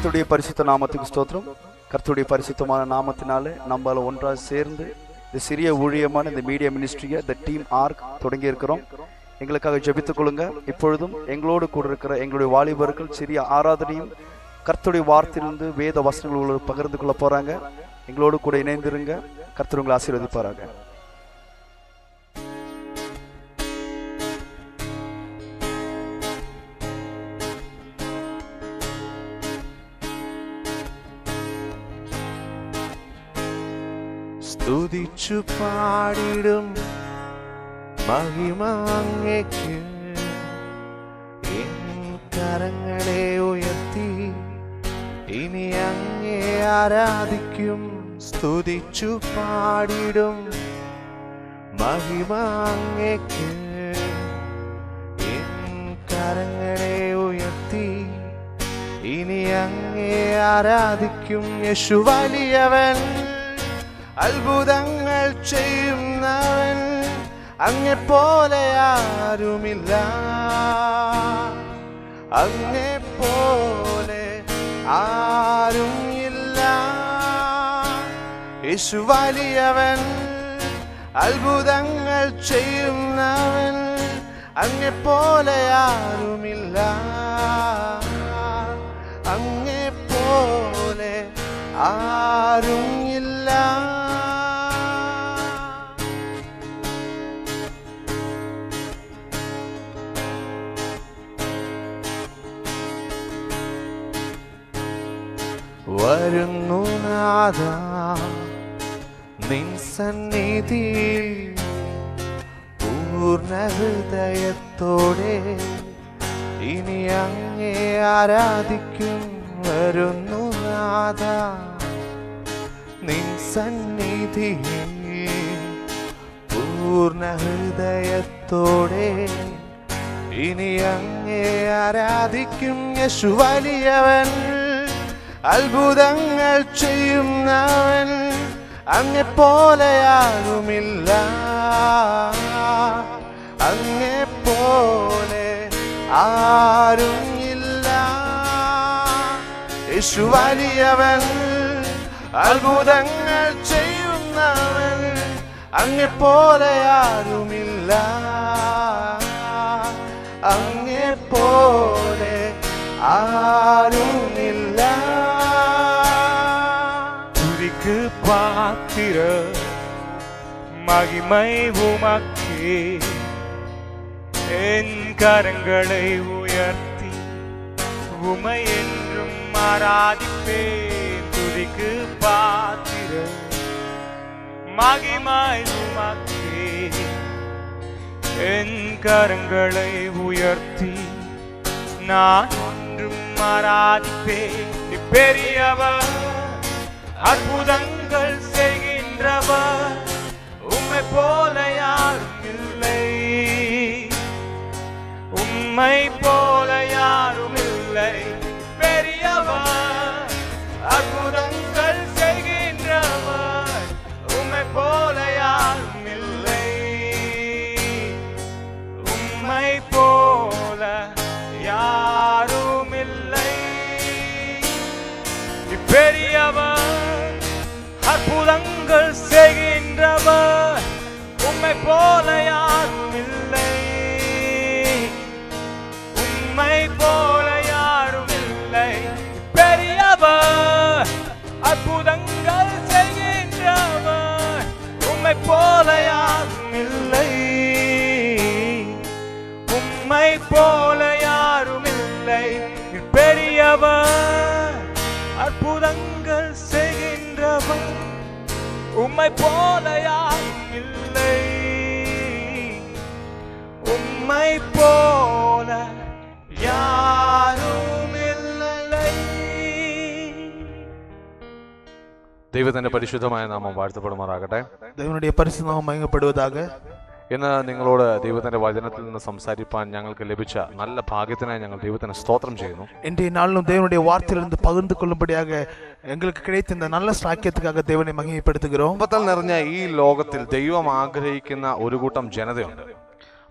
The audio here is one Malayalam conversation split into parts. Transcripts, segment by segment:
கர்த்தருடைய பரிசுத்த நாமத்துக்கு ஸ்தோத்திரம். கர்த்தருடைய பரிசுத்தமான நாமத்தினாலே நம்மளால் ஒன்றாக சேர்ந்து இந்த சிறிய ஊழியமான இந்த மீடியா மினிஸ்ட்ரியை இந்த டீம் ஆர்க் தொடங்கி இருக்கிறோம். எங்களுக்காக ஜபித்துக் கொள்ளுங்க. இப்பொழுதும் எங்களோடு கூட இருக்கிற எங்களுடைய வாலிபர்கள் சிறிய ஆராதனையும் கர்த்தருடைய வார்த்தையிலிருந்து வேத வசனங்கள் உங்களோடு பகிர்ந்து கொள்ள போறாங்க. எங்களோடு கூட இணைந்திருங்க. கர்த்தர் உங்களை ஆசீர்வதிப்பாராங்க സ്തുതിച്ചു പാടിടും മഹിമ അങ്ങയ്ക്ക് കരങ്ങളെ ഉയർത്തി ഇനി അങ്ങേ ആരാധിക്കും. സ്തുതിച്ചു പാടിടും മഹിമ അങ്ങയ്ക്ക് കരങ്ങളെ ഉയർത്തി ഇനി അങ്ങേ ആരാധിക്കും. യശു വലിയവൻ അത്ഭുതങ്ങൾ ചെയ്യുന്നവൻ അങ്ങെ പോലെ ആരുമില്ല. അങ്ങെ പോലെ ആരും ഇല്ല യേശു വലിയവൻ അത്ഭുതങ്ങൾ ചെയ്യുന്നവൻ അങ്ങെ പോലെ ആരുമില്ല. അങ്ങെ പോലെ ആരും വരുന്നു നാഥ നിൻ സന്നിധിയിൽ. പൂർണ ഹൃദയത്തോടെ ഇനി അങ്ങേ ആരാധിക്കും. വരുന്നു നാഥ നിൻ സന്നിധിയിൽ. പൂർണ ഹൃദയത്തോടെ ഇനി അങ്ങേ ആരാധിക്കും. യശു വലിയവൻ അത്ഭുതങ്ങൾ ചെയ്യുന്നവൻ അങ്ങെ പോലെയാകുമില്ല. അങ്ങെ പോലെ ആരും ഇല്ല യേശു വലിയവൻ അത്ഭുതങ്ങൾ ചെയ്യുന്നവൻ അങ്ങെ പോലെ ആരുമില്ല അങ്ങെ പോലെ ആരുമില്ല. மாத்திர மகிமை உமக்கே என் கரங்களை உயர்த்தி உமை என்றும் ஆராதிப்பேன் துதிக்கு பாத்திர மகிமை உமக்கே என் கரங்களை உயர்த்தி நான் ஒன்றும் ஆராதிப்பேன் பெரியவர் அற்புதங்கள் செய்கின்றவர் உம்மை போல யாரும் இல்லை. உம்மை போல யாரும் இல்லை. பெரியவர் போல யாரும் இல்லை. உண்மை போல யாரும் இல்லை. பெரியவர் அற்புதங்கள் செய்கின்றவர். உண்மை போல யாரும் இல்லை. உண்மை போல யாரும் இல்லை பெரியவர் அற்புதங்கள் செய்கின்றவர். உம்மை போல யார் உம்மை போல யாரும் ദൈവത്തിന്റെ പരിശുദ്ധമായ നാമം വാഴ്ത്തപ്പെടുമാറാകട്ടെ. ദൈവനുടേ പരിശുദ്ധനാമം മയങ്ങപ്പെടുവതാക ഇന്ന് നിങ്ങളോട് ദൈവത്തിന്റെ വചനത്തിൽ നിന്ന് സംസാരിപ്പാൻ ഞങ്ങൾക്ക് ലഭിച്ച നല്ല ഭാഗ്യത്തിനായി ഞങ്ങൾ ദൈവത്തിന് സ്തോത്രം ചെയ്യുന്നു. എന്റെ നാളിലും ദൈവനുടേ വാർത്തയിൽ നിന്ന് പകർന്നു കൊള്ളുമ്പോഴാകെ എങ്ങൾക്ക് കിടക്കുന്ന നല്ല സാക്ഷ്യത്തിക്കാകെ ദൈവനെ മഹിമപ്പെടുത്തുകയോ അമ്പത്തൽ നിറഞ്ഞ ഈ ലോകത്തിൽ ദൈവം ആഗ്രഹിക്കുന്ന ഒരു കൂട്ടം ജനതയുണ്ട്.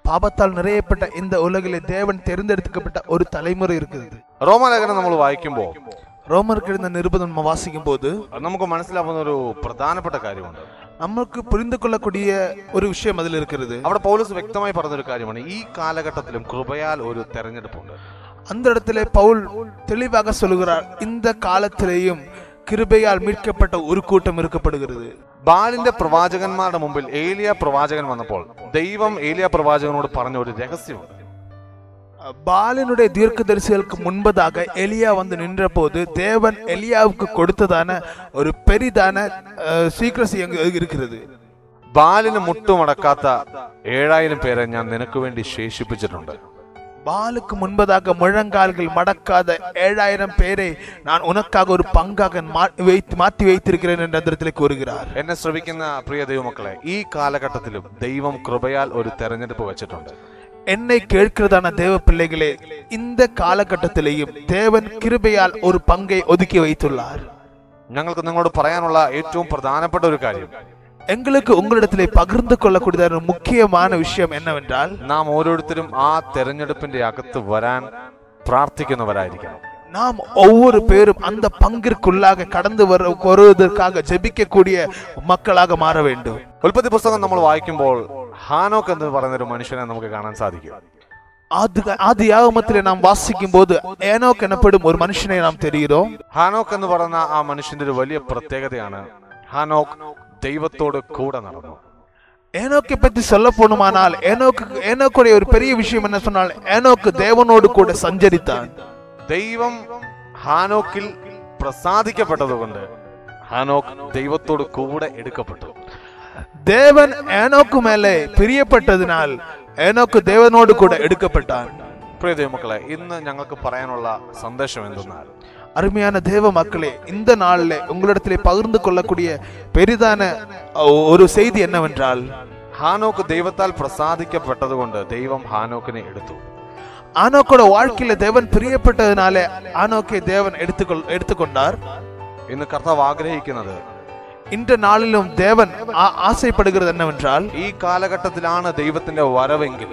பாபத்தால் நிறையப்பட்ட இந்த உலகிலே தேவன் தேர்ந்தெடுக்கப்பட்ட ஒரு தலைமுறை இருக்குது റോമാലേഖനം നമ്മൾ വായിക്കുമ്പോൾ ரோமருக்கு எழுந்த நிருபதம் நம்ம வாசிக்கும் போது അത് നമുക്ക് മനസ്സിലാവുന്ന ഒരു പ്രധാനപ്പെട്ട കാര്യമുണ്ട് நமக்கு புரிந்து கொள்ளக்கூடிய ஒரு விஷயம் அதில் இருக்கிறது അവിടെ പൗലോസ് വ്യക്തമായി പറഞ്ഞൊരു കാര്യമാണ് ഈ കാലഘട്ടത്തിലും കൃപയാൽ ഒരു തെരഞ്ഞെടുപ്പുണ്ട് அந்த இடத்திலே பவுல் தெளிவாக சொல்லுகிறார் இந்த காலத்திலேயும் கிருபையால் மீட்கப்பட்ட ஒரு கூட்டம் இருக்கப்படுகிறது ബാലിന്റെ പ്രവാചകന്മാരുടെ മുമ്പിൽ ഏലിയ പ്രവാചകൻ വന്നപ്പോൾ ദൈവം ഏലിയ പ്രവാചകനോട് പറഞ്ഞ ഒരു രഹസ്യമുണ്ട് பாலினுடைய தீர்க்கதரிசிகளுக்கு முன்பதாக எலியா வந்து நின்றபோது தேவன் எலியாவுக்கு கொடுத்ததான ஒரு பெரிதான சீக்கிரசி அங்கு இருக்கிறது ബാലിന് മുട്ടുമടക്കാത്ത ഏഴായിരം പേരെ ഞാൻ നിനക്ക് വേണ്ടി ശേഷിപ്പിച്ചിട്ടുണ്ട് பாலுக்கு முன்பதாக முழங்கால்கள் மடக்காத ஏழாயிரம் பேரை நான் உனக்காக ஒரு பங்காக மா- வைத்து மாற்றி வைத்திருக்கிறேன் என்ற அந்த இடத்திலே கூறுகிறார் എന്നെ ശ്രവിക്കുന്ന പ്രിയ ദൈവമക്കളെ ഈ കാലഘട്ടത്തിലും ദൈവം കൃപയാൽ ഒരു തെരഞ്ഞെടുപ്പ് വെച്ചിട്ടുണ്ട് என்னை கேட்கிறதான தேவ பிள்ளைகளே இந்த காலகட்டத்திலேயும் தேவன் கிருபையால் ஒரு பங்கை ஒதுக்கி வைத்துள்ளார் ഞങ്ങൾക്ക് നിങ്ങളോട് പറയാനുള്ള ഏറ്റവും പ്രധാനപ്പെട്ട ഒരു കാര്യം எங்களுக்கு உங்களிடத்திலே பகிர்ந்து கொள்ளக்கூடியதான ஒரு முக்கியமான விஷயம் என்னவென்றால் നാം ഓരോരുത്തരും ആ തെരഞ്ഞെടുപ്പിന്റെ അകത്ത് വരാൻ പ്രാർത്ഥിക്കുന്നവരായിരിക്കണം நாம் ஒவ்வொரு பேரும் அந்த பங்கிற்குள்ளாக கடந்து வர வருவதற்காக ஜெபிக்கக்கூடிய மக்களாக மாற வேண்டும் ഉൽപ്പത്തി പുസ്തകം നമ്മൾ വായിക്കുമ്പോൾ ഹാനോക്ക് എന്ന് പറയുന്ന ഒരു മനുഷ്യനെ നമുക്ക് കാണാൻ സാധിക്കും ஆதி ஆதி யாகமத்திலே நாம் வாசிக்கும் போது ஏனோக் எனப்படும் ஒரு மனுஷனை நாம் தெரிகிறோம் ഹാനോക്ക് എന്ന് പറയുന്ന ആ മനുഷ്യന്റെ ഒരു വലിയ പ്രത്യേകതയാണ് ഹാനോക്ക് ദൈവത്തോട് കൂടെ നടന്നു ஏனோக்கை பற்றி சொல்ல போனுமானால் ஏனோக்கு ஏனோக்குடைய ஒரு பெரிய விஷயம் என்ன சொன்னால் ஏனோக்கு தேவனோடு கூட சஞ்சரித்தான் ദൈവം ഹാനോക്കിൽ പ്രസാദിക്കപ്പെട്ടതുകൊണ്ട് ഹാനോക്ക് ദൈവത്തോട് കൂടെ എടുക്കപ്പെട്ടു தேவன் ஏனோக்கு மேலே பிரியப்பட்டதினால் ஏனோக்கு தேவனோடு கூட எடுக்கப்பட்டான் പ്രിയ ദൈവമക്കളെ ഇന്ന് ഞങ്ങൾക്ക് പറയാനുള്ള സന്ദേശം എന്തെന്നാൽ அருமையான தேவ மக்களே இந்த நாளில் உங்களிடத்திலே பகிர்ந்து கொள்ளக்கூடிய பெரிதான அஹ், ஒரு செய்தி என்னவென்றால் ഹാനോക്ക് ദൈവത്താൽ പ്രസാദിക്കപ്പെട്ടതുകൊണ്ട് ദൈവം ഹാനോക്കിനെ എടുത്തു ஆனோக்கோட வாழ்க்கையில தேவன் பிரியப்பட்டதுனால ஆனோக்கை தேவன் எடுத்துக்கொள் எடுத்துக்கொண்டார் ഇന്ന് കർത്താവ് ആഗ്രഹിക്കുന്നത് இந்த நாளிலும் தேவன் ஆ- ஆசைப்படுகிறது என்னவென்றால் ഈ കാലഘട്ടത്തിലാണ് ദൈവത്തിന്റെ വരവെങ്കിൽ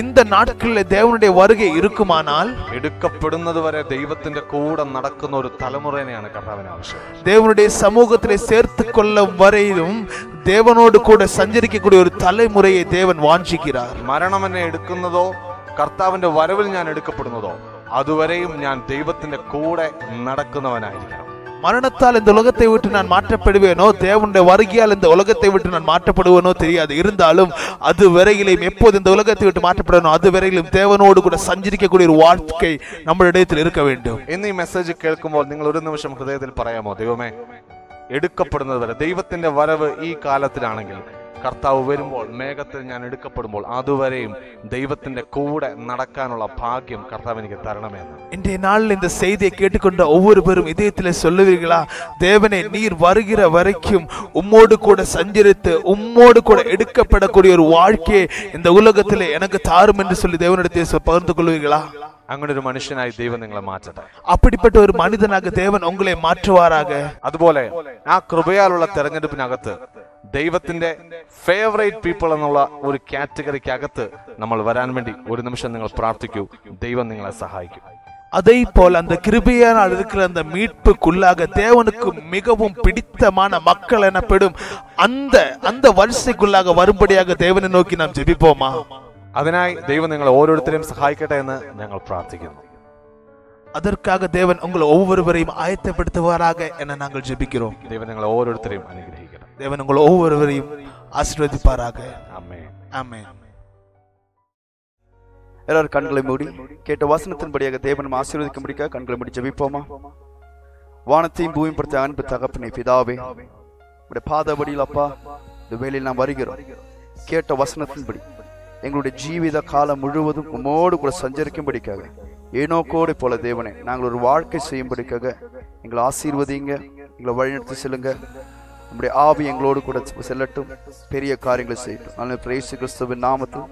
இந்த நாட்களில் தேவனுடைய வருகை இருக்குமானால் എടുക്കപ്പെടുന്നത് വരെ ദൈവത്തിന്റെ കൂടെ നടക്കുന്ന ഒരു തലമുറേനെയാണ് കർത്താവിന് ആവശ്യം தேவனுடைய சமூகத்திலே சேர்த்து கொள்ளும் வரையிலும் தேவனோடு கூட சஞ்சரிக்கக்கூடிய ஒரு தலைமுறையை தேவன் வாஞ்சிக்கிறார் മരണം എന്നെ എടുക്കുന്നതോ കർത്താവിന്റെ വരവിൽ ഞാൻ എടുക്കപ്പെടുന്നതോ അതുവരെയും ഞാൻ ദൈവത്തിന്റെ കൂടെ നടക്കുന്നവനായിരിക്കണം மரணத்தால் இந்த உலகத்தை விட்டு நான் மாற்றப்படுவேனோ தேவனுடைய வருகையால் இந்த உலகத்தை விட்டு நான் மாற்றப்படுவேனோ தெரியாது இருந்தாலும் அது வரையிலும் எப்போது இந்த உலகத்தை விட்டு மாற்றப்படுவேனோ அது வரையிலும் தேவனோடு கூட சஞ்சரிக்கக்கூடிய ஒரு வாழ்க்கை நம்மளிடத்தில் இருக்க வேண்டும் ഇന്ന് ഈ മെസ്സേജ് കേൾക്കുമ്പോൾ നിങ്ങൾ ഒരു നിമിഷം ഹൃദയത്തിൽ പറയാമോ ദൈവമേ എടുക്കപ്പെടുന്നത് വരെ ദൈവത്തിന്റെ വരവ് ഈ കാലത്തിലാണെങ്കിൽ കർത്താവ് വരുമ്പോൾ മേഘത്തിൽ ഞാൻ എടുക്കപ്പെടുമ്പോൾ അതുവരെയും ദൈവത്തിന്റെ കൂടെ നടക്കാനുള്ള ഭാഗ്യം കർത്താവ് എനിക്ക് തരണമെന്ന് இன்றைய நாளில் இந்த செய்தியை கேட்டுக்கொண்ட ஒவ்வொரு பேரும் இதயத்தில் சொல்லுவீர்களா தேவனே நீர் வருகிற வரைக்கும் உம்மோடு கூட சஞ்சரித்து உம்மோடு கூட எடுக்கப்படக்கூடிய ஒரு வாழ்க்கையை இந்த உலகத்திலே எனக்கு தாரும் என்று சொல்லி தேவனிடத்தில் சொ- பகிர்ந்து கொள்வீர்களா അങ്ങനെ ഒരു മനുഷ്യനായി ദൈവം നിങ്ങളെ മാറ്റട്ടെ அப்படிப்பட்ட ஒரு மனிதனாக தேவன் உங்களை மாற்றுவாராக അതുപോലെ ആ കൃപയാലുള്ള തെരഞ്ഞെടുപ്പിനകത്ത് ദൈവത്തിന്റെ ഫേവറേറ്റ് പീപ്പിൾ എന്നുള്ള ഒരു കാറ്റഗറിക്കകത്ത് നമ്മൾ വരാൻ വേണ്ടി ഒരു നിമിഷം നിങ്ങൾ പ്രാർത്ഥിക്കൂ ദൈവം നിങ്ങളെ സഹായിക്കും அதை போல் அந்த கிருபையானால் இருக்கிற அந்த மீட்புக்குள்ளாக தேவனுக்கு மிகவும் பிடித்தமான மக்கள் எனப்படும் அந்த அந்த வரிசைக்குள்ளாக வரும்படியாக தேவனை நோக்கி நாம் ஜெபிப்போமா അതിനായി ദൈവം നിങ്ങളെ ഓരോരുത്തരെയും സഹായിക്കട്ടെ എന്ന് ഞങ്ങൾ പ്രാർത്ഥിക്കുന്നു அதற்காக தேவன் உங்களை ஒவ்வொருவரையும் ஆயத்தப்படுத்துவாராக என நாங்கள் ஜெபிக்கிறோம். தேவன் எங்களை ஒவ்வொருத்தரையும் அனுகிரகிக்கிறோம் தேவன் உங்களை ஒவ்வொருவரையும் ஆசீர்வதிப்பாராக. ஆமே ஆமே எல்லாரும் கண்களை மூடி கேட்ட வசனத்தின்படியாக தேவன் ஆசீர்வதிக்க முடிக்க கண்களை மூடி ஜெபிப்போமா? வானத்தையும் பூமியும் படுத்த அன்பு தகப்பனை பிதாவே உடைய பாதபடியில் அப்பா இந்த வேலையில் நாம் வருகிறோம். கேட்ட வசனத்தின்படி எங்களுடைய ஜீவித காலம் முழுவதும் உமோடு கூட சஞ்சரிக்கும் படிக்காக ஏனோக்கோடு போல தேவனே நாங்கள் ஒரு வாழ்க்கை செய்யும்படிக்காக எங்களை ஆசீர்வதிங்க எங்களை வழிநடத்தி செல்லுங்க. நம்முடைய ஆவி எங்களோடு கூட செல்லட்டும் பெரிய காரியங்களை செய்யட்டும். நல்ல பிரேசு கிறிஸ்துவின் நாமத்தில்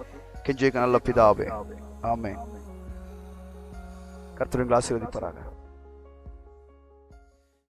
கெஞ்சிக்க நல்ல பிதாவே. ஆமே கர்த்தர் உங்களை ஆசீர்வதிப்பாராக.